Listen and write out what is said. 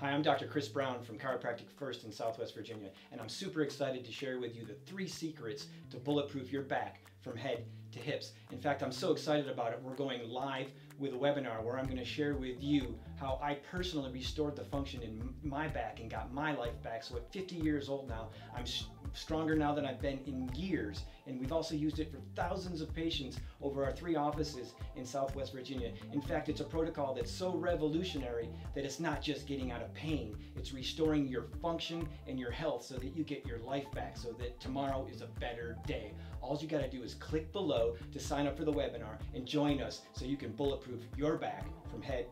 Hi, I'm Dr. Chris Brown from Chiropractic First in Southwest Virginia, and I'm super excited to share with you the three secrets to bulletproof your back from head to hips. In fact, I'm so excited about it, we're going live with a webinar where I'm going to share with you how I personally restored the function in my back and got my life back. So at 50 years old now, I'm stronger now than I've been in years. And we've also used it for thousands of patients over our three offices in Southwest Virginia. In fact, it's a protocol that's so revolutionary that it's not just getting out of pain, it's restoring your function and your health so that you get your life back so that tomorrow is a better day. All you got to do is click below to sign up for the webinar and join us so you can bulletproof your back from head.